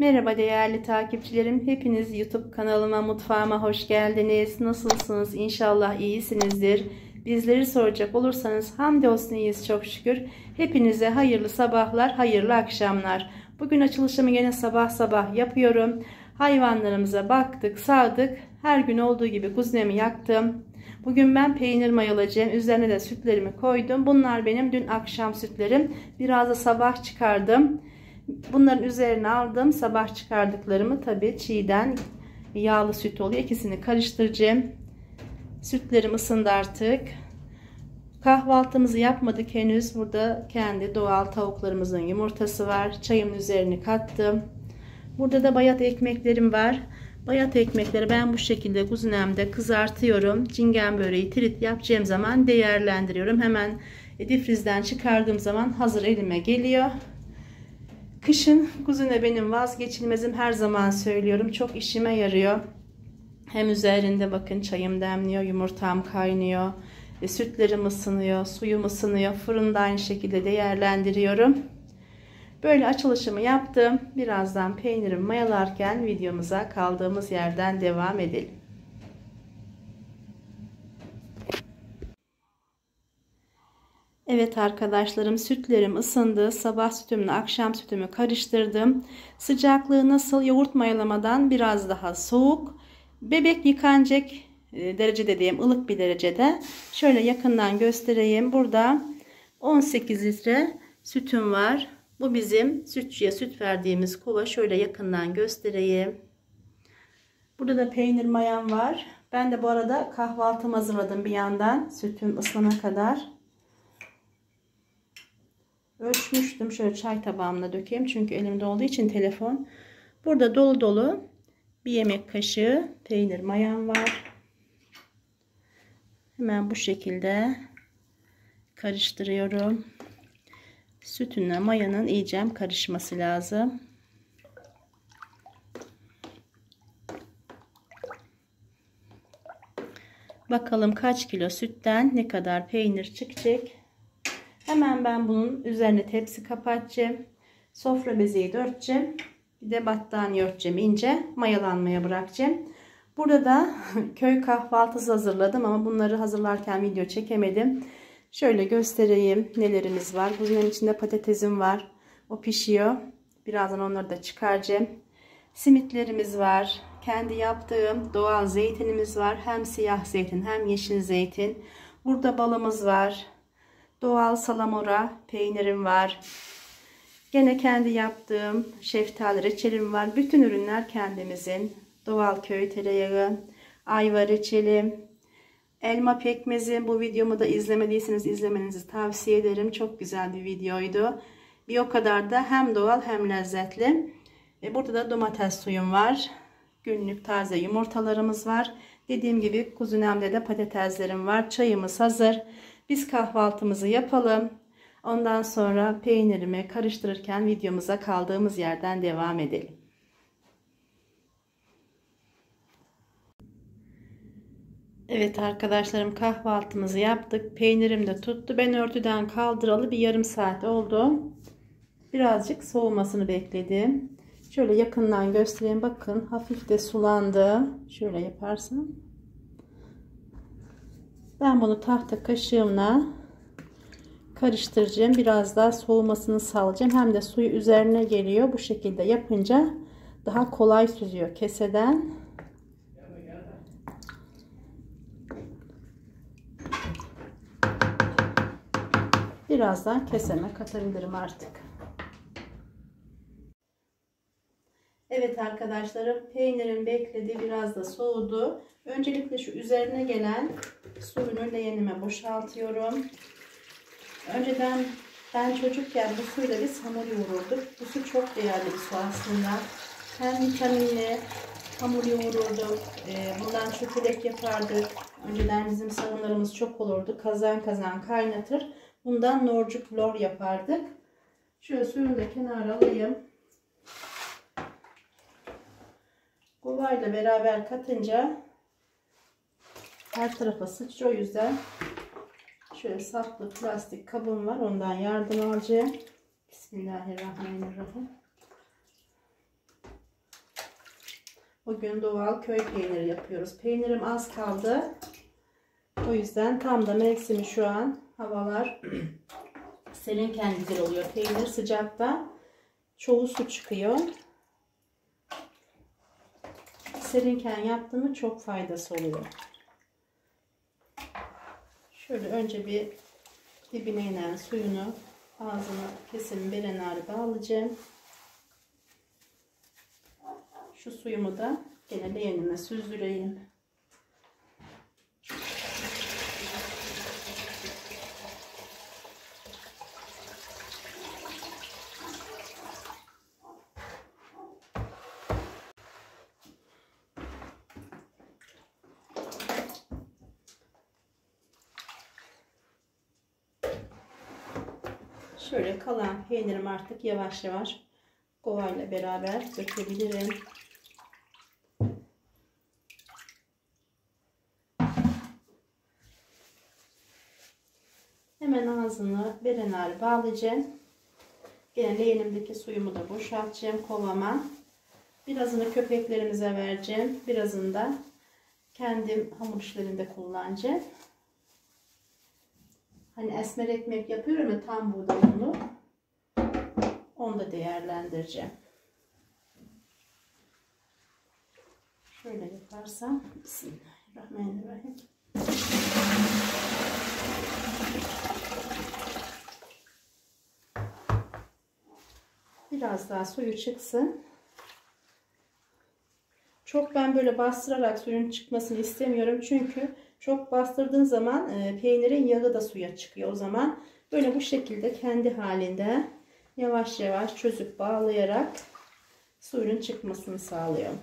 Merhaba değerli takipçilerim. Hepiniz YouTube kanalıma, mutfağıma hoş geldiniz. Nasılsınız? İnşallah iyisinizdir. Bizleri soracak olursanız hamdolsun iyiyiz çok şükür. Hepinize hayırlı sabahlar, hayırlı akşamlar. Bugün açılışımı yine sabah sabah yapıyorum. Hayvanlarımıza baktık, sağdık. Her gün olduğu gibi kuzinemi yaktım. Bugün ben peynir mayalayacağım. Üzerine de sütlerimi koydum. Bunlar benim dün akşam sütlerim. Biraz da sabah çıkardım. Bunların üzerine aldım. Sabah çıkardıklarımı tabii çiğden yağlı süt oluyor. İkisini karıştıracağım. Sütlerim ısındı artık. Kahvaltımızı yapmadık henüz. Burada kendi doğal tavuklarımızın yumurtası var. Çayımın üzerini kattım. Burada da bayat ekmeklerim var. Bayat ekmekleri ben bu şekilde kuzinemde kızartıyorum. Cingen böreği trit yapacağım zaman değerlendiriyorum. Hemen difrizden çıkardığım zaman hazır elime geliyor. Kışın kuzine benim vazgeçilmezim her zaman söylüyorum. Çok işime yarıyor. Hem üzerinde bakın çayım demliyor, yumurtam kaynıyor. Ve sütlerim ısınıyor, suyum ısınıyor. Fırında aynı şekilde değerlendiriyorum. Böyle açılışımı yaptım. Birazdan peynirim mayalarken videomuza kaldığımız yerden devam edelim. Evet arkadaşlarım sütlerim ısındı. Sabah sütümle akşam sütümü karıştırdım. Sıcaklığı nasıl? Yoğurt mayalamadan biraz daha soğuk. Bebek yıkanacak e, derecede diyeyim ılık bir derecede. Şöyle yakından göstereyim. Burada 18 litre sütüm var. Bu bizim sütçüye süt verdiğimiz kova. Şöyle yakından göstereyim. Burada da peynir mayam var. Ben de bu arada kahvaltımı hazırladım bir yandan. Sütüm ıslana kadar. Ölçmüştüm. Şöyle çay tabağımla dökeyim. Çünkü elimde olduğu için telefon. Burada dolu dolu bir yemek kaşığı peynir mayam var. Hemen bu şekilde karıştırıyorum. Sütünle mayanın iyice karışması lazım. Bakalım kaç kilo sütten ne kadar peynir çıkacak. Hemen ben bunun üzerine tepsi kapatacağım. Sofra bezeyi dörteceğim. Bir de battaniye örteceğim ince. Mayalanmaya bırakacağım. Burada da köy kahvaltısı hazırladım ama bunları hazırlarken video çekemedim. Şöyle göstereyim nelerimiz var. Bunun içinde patatesim var. O pişiyor. Birazdan onları da çıkaracağım. Simitlerimiz var. Kendi yaptığım doğal zeytinimiz var. Hem siyah zeytin hem yeşil zeytin. Burada balımız var. Doğal salamura peynirim var. Gene kendi yaptığım şeftali reçelim var. Bütün ürünler kendimizin. Doğal köy tereyağı, ayva reçeli, elma pekmezi. Bu videomu da izlemediyseniz izlemenizi tavsiye ederim. Çok güzel bir videoydu. Bir o kadar da hem doğal hem lezzetli. E burada da domates suyum var. Günlük taze yumurtalarımız var. Dediğim gibi kuzunemde de patateslerim var. Çayımız hazır. Biz kahvaltımızı yapalım. Ondan sonra peynirimi karıştırırken videomuza kaldığımız yerden devam edelim. Evet arkadaşlarım kahvaltımızı yaptık. Peynirim de tuttu. Ben örtüden kaldıralı bir yarım saat oldu. Birazcık soğumasını bekledim. Şöyle yakından göstereyim. Bakın hafif de sulandı. Şöyle yaparsam. Ben bunu tahta kaşığımla karıştıracağım. Biraz daha soğumasını sağlayacağım. Hem de suyu üzerine geliyor. Bu şekilde yapınca daha kolay süzüyor keseden. Birazdan keseme katabilirim artık. Evet arkadaşlarım peynirim bekledi biraz da soğudu. Öncelikle şu üzerine gelen suyunu leğenime boşaltıyorum. Önceden ben çocukken bu suyla biz hamur yoğururduk. Bu su çok değerli bir su aslında. Hem vitaminli hamur yoğururduk. Bundan çökelek yapardık. Önceden bizim savunlarımız çok olurdu. Kazan kazan kaynatır. Bundan norcuk lor yapardık. Şöyle suyunu da kenara alayım. Kovayla beraber katınca her tarafa sıçrıyor. O yüzden şöyle saplı plastik kabım var. Ondan yardım alacağım. Bismillahirrahmanirrahim. Bugün doğal köy peyniri yapıyoruz. Peynirim az kaldı. O yüzden tam da mevsimi şu an. Havalar serinken güzel oluyor. Peynir sıcakta çoğu su çıkıyor. Serinken yaptığımı çok faydası oluyor. Şöyle önce bir dibine inen suyunu ağzına kesim berenarı bağlayacağım. Şu suyumu da gene leğenime süzdüreyim. Şöyle kalan peynirim artık yavaş yavaş kovayla beraber dökebilirim. Hemen ağzını berenari bağlayacağım. Gene leğenimdeki suyumu da boşaltacağım kovama. Birazını köpeklerimize vereceğim. Birazını da kendim hamur işlerinde kullanacağım. Hani esmer ekmek yapıyorum ya tam buğday unu. Onu da değerlendireceğim. Şöyle yaparsam Bismillahirrahmanirrahim. Biraz daha suyu çıksın. Çok ben böyle bastırarak suyun çıkmasını istemiyorum. Çünkü çok bastırdığın zaman e, peynirin yağı da suya çıkıyor. O zaman böyle bu şekilde kendi halinde yavaş yavaş çözüp bağlayarak suyun çıkmasını sağlıyorum.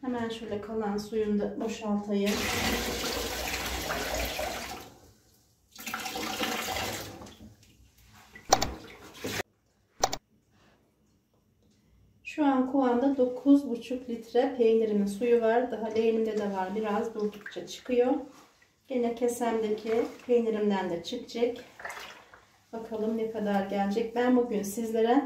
Hemen şöyle kalan suyunu da boşaltayım. Şu an kovamda 9,5 litre peynirimin suyu var. Daha leğenimde de var. Biraz durdukça çıkıyor. Gene kesemdeki peynirimden de çıkacak. Bakalım ne kadar gelecek. Ben bugün sizlere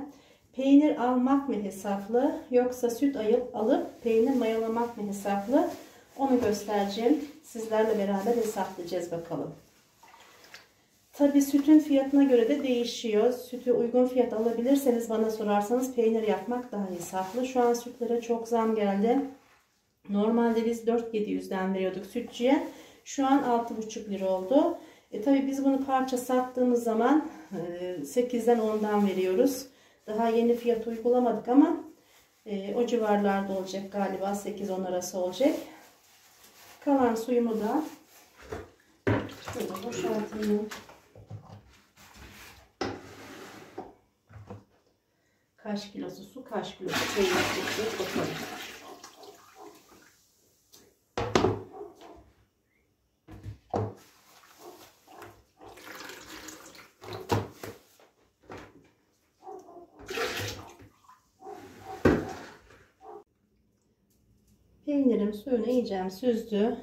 peynir almak mı hesaplı yoksa süt ayıp alıp peynir mayalamak mı hesaplı onu göstereceğim. Sizlerle beraber hesaplayacağız bakalım. Tabi sütün fiyatına göre de değişiyor. Sütü uygun fiyat alabilirseniz bana sorarsanız peynir yapmak daha hesaplı. Şu an sütlere çok zam geldi. Normalde biz 4.700'den veriyorduk sütçüye. Şu an 6.5 lira oldu. E tabi biz bunu parça sattığımız zaman 8'den e, 10'dan veriyoruz. Daha yeni fiyat uygulamadık ama e, o civarlarda olacak galiba 8-10 arası olacak. Kalan suyumu da şöyle boşaltayım. Kaç kilosu su, kaç kilosu peynir tutacak bakalım. Peynirim suyunu iyice süzdü.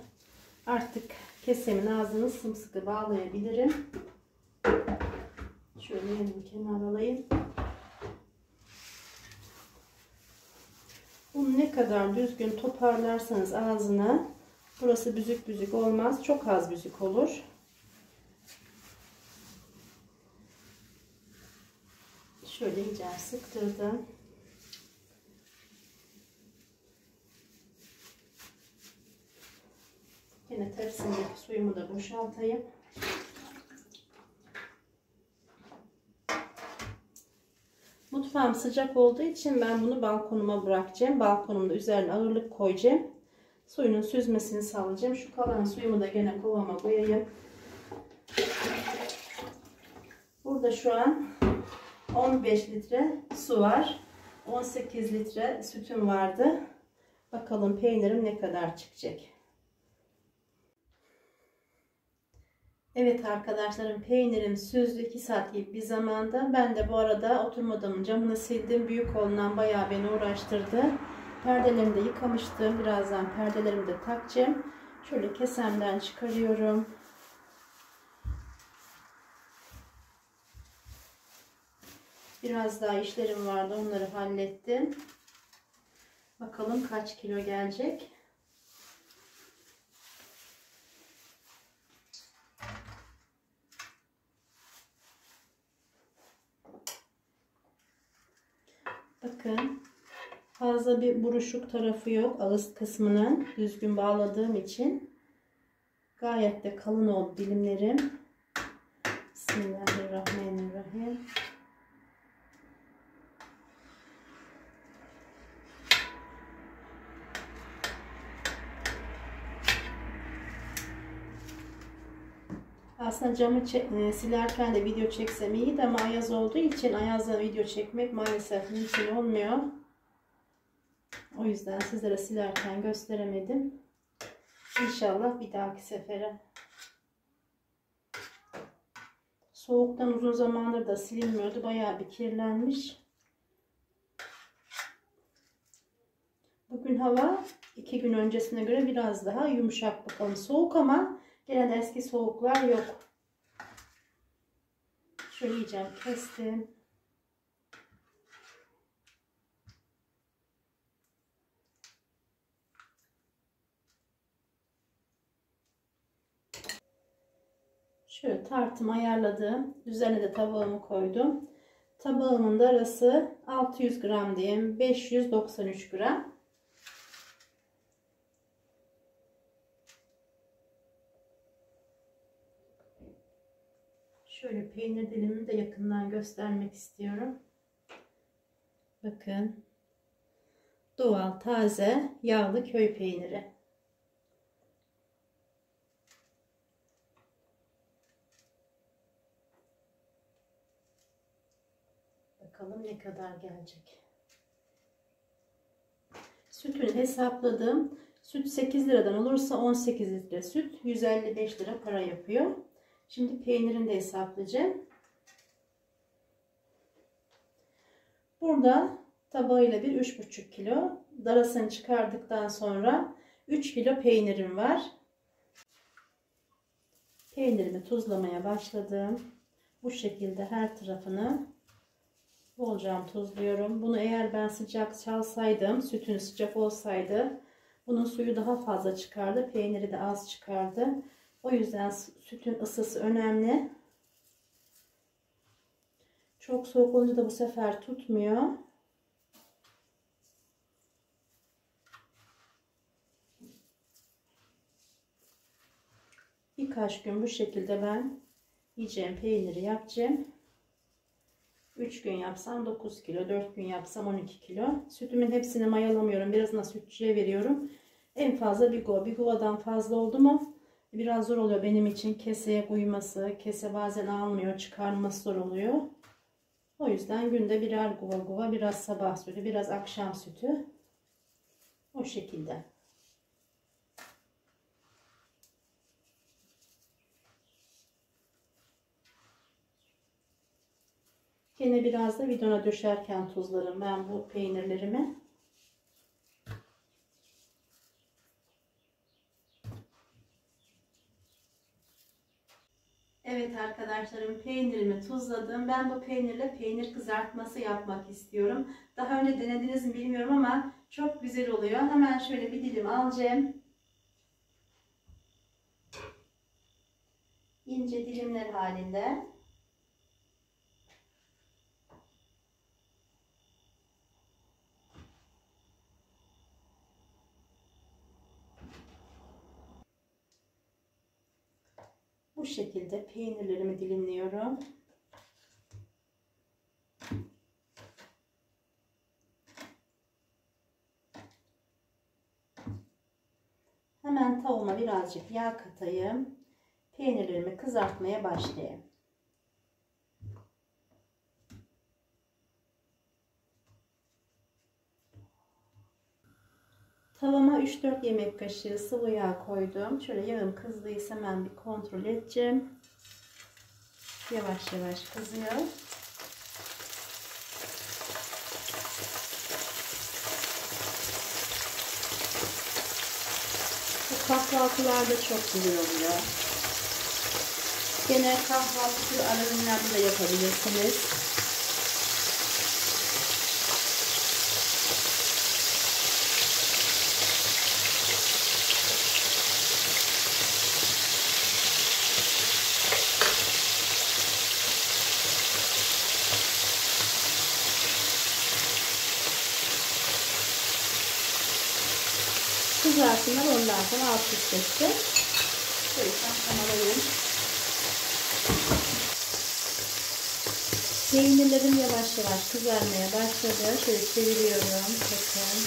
Artık kesemin ağzını sımsıkı bağlayabilirim. Şöyle elimi kenara alayım. Bunu ne kadar düzgün toparlarsanız ağzına burası büzük büzük olmaz. Çok az büzük olur. Şöyle iyice sıktırdım. Yine tepsimdeki suyumu da boşaltayım. Mutfağım sıcak olduğu için ben bunu balkonuma bırakacağım. Balkonumda üzerine ağırlık koyacağım. Suyunun süzmesini sağlayacağım. Şu kalan suyumu da gene kovama koyayım. Burada şu an 15 litre su var. 18 litre sütüm vardı. Bakalım peynirim ne kadar çıkacak. Evet arkadaşlarım peynirim süzdü 2 saat gibi bir zamanda. Ben de bu arada oturma odamın camını sildim. Büyük oğlundan bayağı beni uğraştırdı. Perdelerimi de yıkamıştım. Birazdan perdelerimi de takacağım. Şöyle kesemden çıkarıyorum. Biraz daha işlerim vardı. Onları hallettim. Bakalım kaç kilo gelecek. Bakın fazla bir buruşuk tarafı yok ağız kısmının düzgün bağladığım için gayet de kalın oldu dilimlerim. Bismillahirrahmanirrahim. Aslında camı e, silerken de video çeksem iyiydi ama ayaz olduğu için ayazla video çekmek maalesef mümkün olmuyor. O yüzden sizlere silerken gösteremedim. İnşallah bir dahaki sefere. Soğuktan uzun zamandır da silinmiyordu. Bayağı bir kirlenmiş. Bugün hava iki gün öncesine göre biraz daha yumuşak bakalım. Soğuk ama Gelen eski soğuklar yok. Şöyle yiyeceğim. Kestim. Şöyle tartımı ayarladım. Üzerine de tabağımı koydum. Tabağımın da arası 600 gram diyeyim. 593 gram. Şöyle peynir dilimimi de yakından göstermek istiyorum. Bakın. Doğal, taze, yağlı köy peyniri. Bakalım ne kadar gelecek. Sütünü hesapladım. Süt 8 liradan olursa 18 litre süt 155 lira para yapıyor. Şimdi peynirini de hesaplayacağım. Burada tabağıyla bir 3,5 kilo. Darasını çıkardıktan sonra 3 kilo peynirim var. Peynirimi tuzlamaya başladım. Bu şekilde her tarafını bolca tuzluyorum. Bunu eğer ben sıcak çalsaydım, sütün sıcak olsaydı bunun suyu daha fazla çıkardı. Peyniri de az çıkardı. O yüzden sütün ısısı önemli. Çok soğuk olunca da bu sefer tutmuyor. Birkaç gün bu şekilde ben yiyeceğim peyniri yapacağım. 3 gün yapsam 9 kilo, 4 gün yapsam 12 kilo. Sütümün hepsini mayalamıyorum. Birazını sütçüye veriyorum. En fazla bir go. Bir go'dan fazla oldu mu Biraz zor oluyor benim için keseye koyması. Kese bazen almıyor. Çıkarması zor oluyor. O yüzden günde birer guva guva. Biraz sabah sütü. Biraz akşam sütü. O şekilde. Yine biraz da vidona döşerken tuzlarım ben bu peynirlerimi. Evet arkadaşlarım peynirimi tuzladım. Ben bu peynirle peynir kızartması yapmak istiyorum. Daha önce denediniz mi bilmiyorum ama çok güzel oluyor. Hemen şöyle bir dilim alacağım. İnce dilimler halinde. Bu şekilde peynirlerimi dilimliyorum. Hemen tavama birazcık yağ katayım. Peynirlerimi kızartmaya başlayayım. Tavama 3-4 yemek kaşığı sıvı yağ koydum. Şöyle yağım kızdıysa hemen bir kontrol edeceğim. Yavaş yavaş kızıyor. Bu kahvaltılarda çok oluyor. Gene kahvaltı türü ara de yapabilirsiniz. Kızarsınlar ondan sonra alt üst edeceğim. Şöyle saklamalayayım. Peynirlerim yavaş yavaş kızarmaya başladı. Şöyle çeviriyorum. Bakın.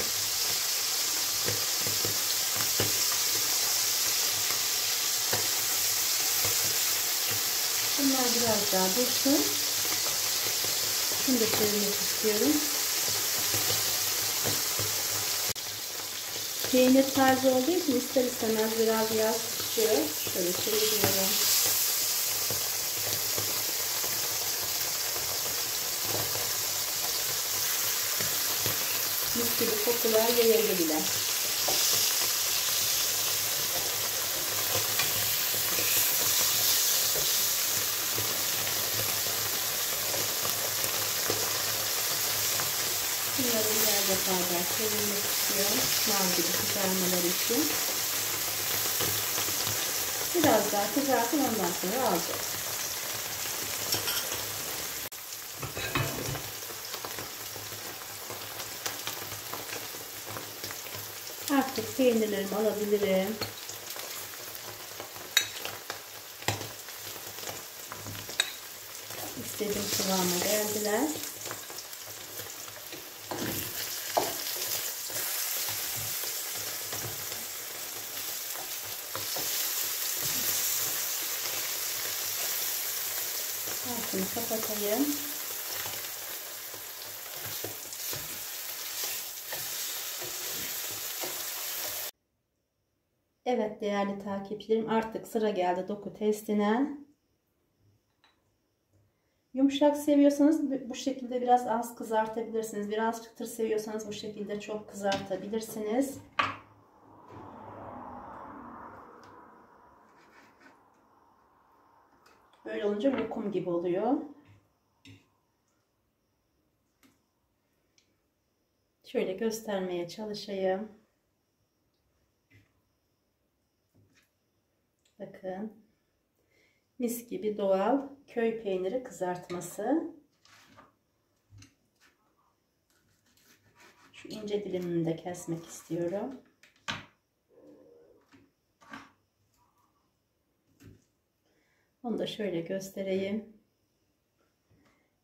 Bunlar biraz daha dursun. Şunu da çevirmek istiyorum. Peynir taze olduğu için ister istemez biraz yağ pişiyor. Şöyle çeviriyorum. Mis gibi kokular yayıldı bile. Bunları birer defa daha çevirmek istiyorum. Nar gibi kızarmaları için. Biraz daha kızartın ondan sonra alacağız. Artık peynirlerimi alabilirim. İstediğim kıvama geldiler. Altını kapatayım. Evet değerli takipçilerim artık sıra geldi doku testine. Yumuşak seviyorsanız bu şekilde biraz az kızartabilirsiniz. Biraz çıtır seviyorsanız bu şekilde çok kızartabilirsiniz. Böyle olunca lokum gibi oluyor. Şöyle göstermeye çalışayım. Bakın. Mis gibi doğal köy peyniri kızartması. Şu ince dilimini de kesmek istiyorum. Onu da şöyle göstereyim.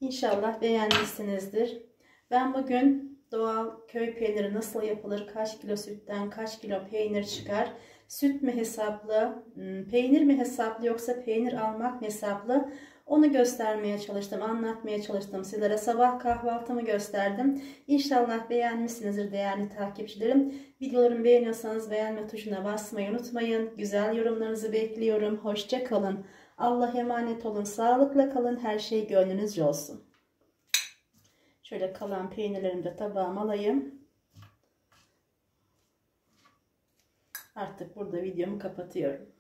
İnşallah beğenmişsinizdir. Ben bugün doğal köy peyniri nasıl yapılır, kaç kilo sütten kaç kilo peynir çıkar, süt mü hesaplı, hmm, peynir mi hesaplı yoksa peynir almak mı hesaplı onu göstermeye çalıştım, anlatmaya çalıştım. Sizlere sabah kahvaltımı gösterdim. İnşallah beğenmişsinizdir değerli takipçilerim. Videolarımı beğeniyorsanız beğenme tuşuna basmayı unutmayın. Güzel yorumlarınızı bekliyorum. Hoşça kalın. Allah'a emanet olun. Sağlıkla kalın. Her şey gönlünüzce olsun. Şöyle kalan peynirlerimi de tabağıma alayım. Artık burada videomu kapatıyorum.